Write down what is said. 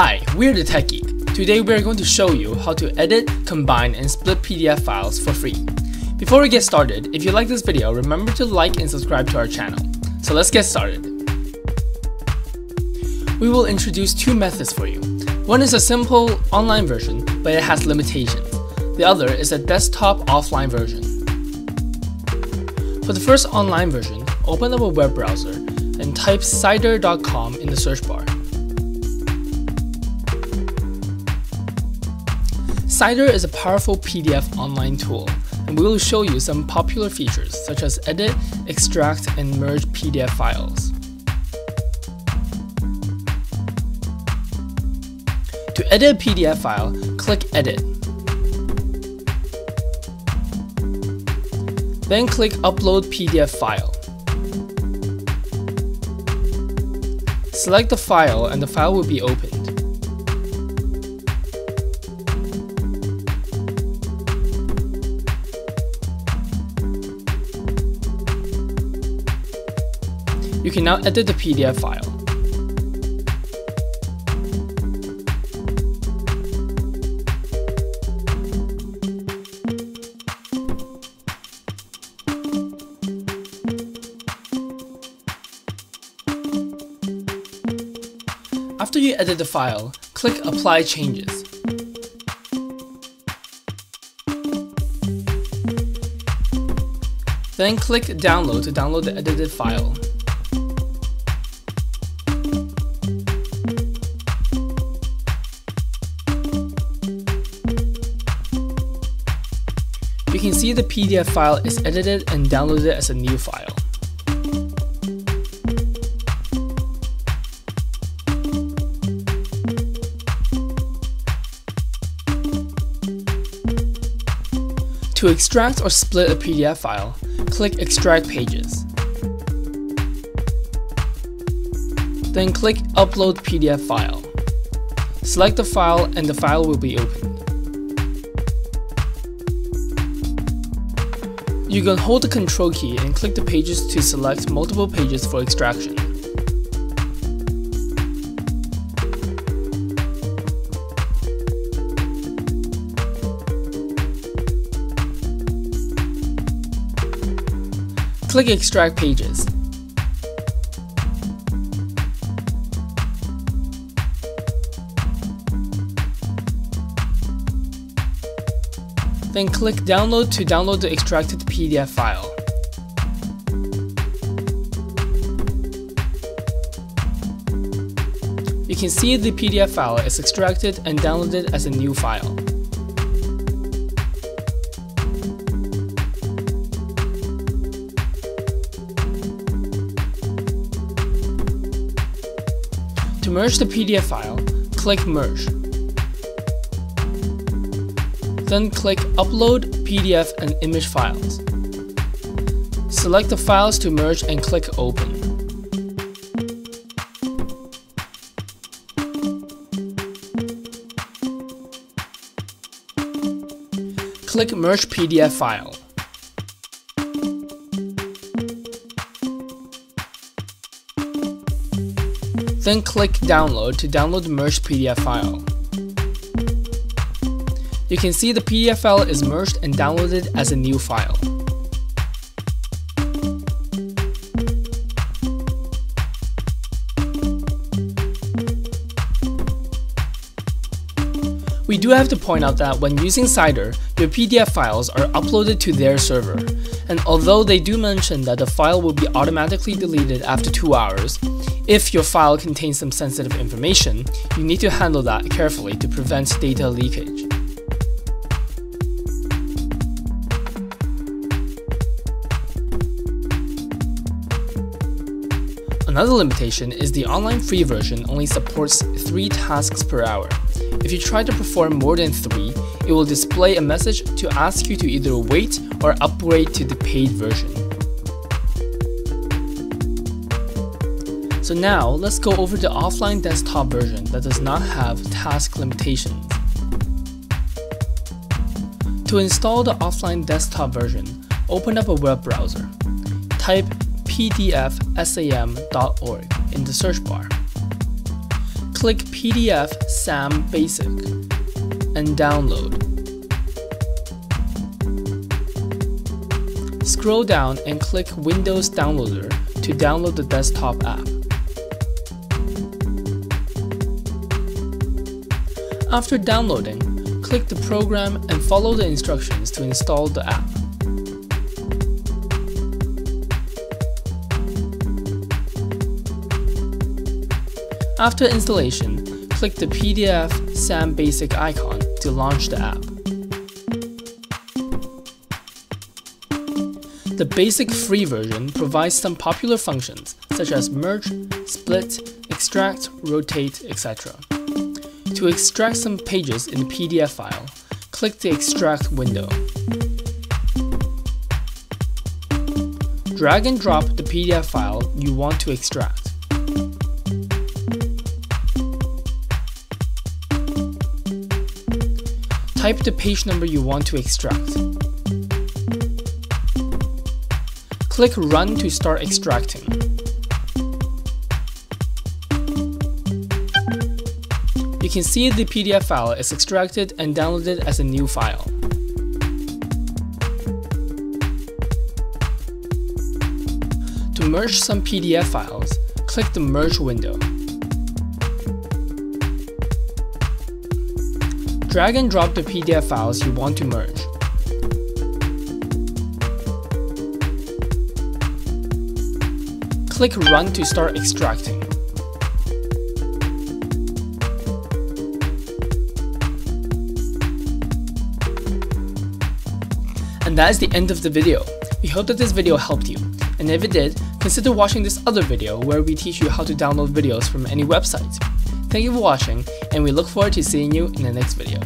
Hi, we're the Tech Geek. Today we are going to show you how to edit, combine, and split PDF files for free. Before we get started, if you like this video, remember to like and subscribe to our channel. So let's get started. We will introduce two methods for you. One is a simple online version, but it has limitations. The other is a desktop offline version. For the first online version, open up a web browser and type sejda.com in the search bar. Sejda is a powerful PDF online tool, and we will show you some popular features such as edit, extract, and merge PDF files. To edit a PDF file, click Edit. Then click Upload PDF file. Select the file and the file will be opened. You can now edit the PDF file. After you edit the file, click Apply Changes. Then click Download to download the edited file. You can see the PDF file is edited and downloaded as a new file. To extract or split a PDF file, click Extract Pages. Then click Upload PDF file. Select the file and the file will be opened. You can hold the Control key and click the pages to select multiple pages for extraction. Click Extract Pages. Then click Download to download the extracted PDF file. You can see the PDF file is extracted and downloaded as a new file. To merge the PDF file, click Merge. Then click Upload PDF and image files. Select the files to merge and click Open. Click Merge PDF file. Then click Download to download the merged PDF file. You can see the PDF file is merged and downloaded as a new file. We do have to point out that when using Sejda, your PDF files are uploaded to their server, and although they do mention that the file will be automatically deleted after 2 hours, if your file contains some sensitive information, you need to handle that carefully to prevent data leakage. Another limitation is the online free version only supports 3 tasks per hour. If you try to perform more than 3, it will display a message to ask you to either wait or upgrade to the paid version. So now, let's go over the offline desktop version that does not have task limitations. To install the offline desktop version, open up a web browser. Type pdfsam.org in the search bar. click PDF SAM Basic and download. Scroll down and click Windows Downloader to download the desktop app. After downloading, click the program and follow the instructions to install the app. After installation, click the PDF SAM Basic icon to launch the app. The basic free version provides some popular functions such as merge, split, extract, rotate, etc. To extract some pages in the PDF file, click the Extract window. Drag and drop the PDF file you want to extract. Type the page number you want to extract. Click Run to start extracting. You can see the PDF file is extracted and downloaded as a new file. To merge some PDF files, click the Merge window. Drag and drop the PDF files you want to merge. Click Run to start extracting. And that is the end of the video. We hope that this video helped you, and if it did, consider watching this other video where we teach you how to download videos from any website. Thank you for watching, and we look forward to seeing you in the next video.